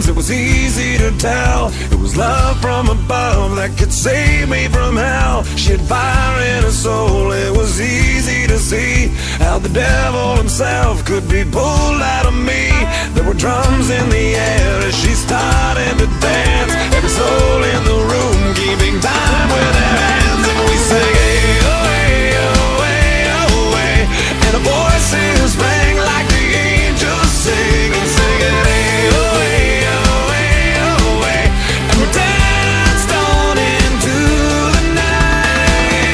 hands, it was easy to tell. It was love from above that could save me from hell. She had fire in her soul, it was easy to see how the devil himself could be pulled out of me. There were drums in the